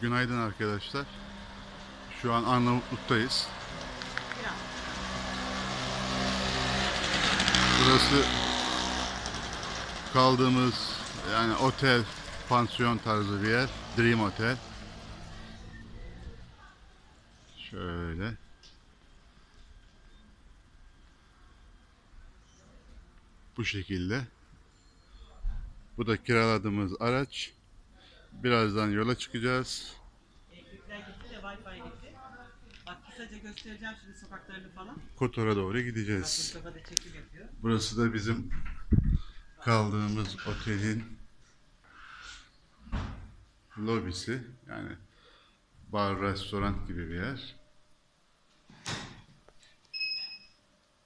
Günaydın arkadaşlar. Şu an Arnavutluk'tayız. Burası kaldığımız yani otel, pansiyon tarzı bir yer. Dream Otel. Şöyle. Bu şekilde. Bu da kiraladığımız araç. Birazdan yola çıkacağız. Elektrikler gitti de Wi-Fi gitti. Bak kısaca göstereceğim şimdi sokaklarını falan. Kotor'a doğru gideceğiz. Burası da bizim kaldığımız otelin lobisi. Yani bar, restoran gibi bir yer.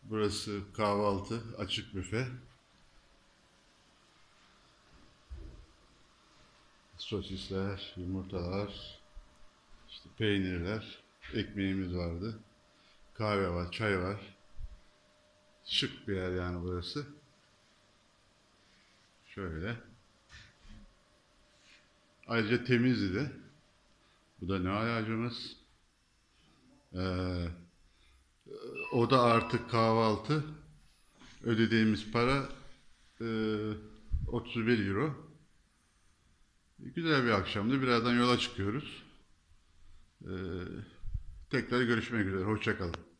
Burası kahvaltı, açık büfe. Sosisler, yumurtalar, işte peynirler, ekmeğimiz vardı. Kahve var, çay var. Şık bir yer yani burası. Şöyle. Ayrıca temizdi de. Bu da ne ağacımız? Ee, o da artık kahvaltı. Ödediğimiz para e, 31 euro. Güzel bir akşamdı. Birazdan yola çıkıyoruz. Ee, tekrar görüşmek üzere. Hoşçakalın.